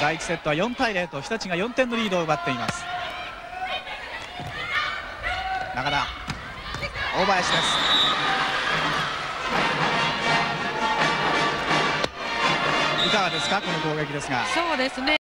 第1セットは4対0と日立が4点のリードを奪っています。中田大林です。いかがですかこの攻撃ですが。そうですね。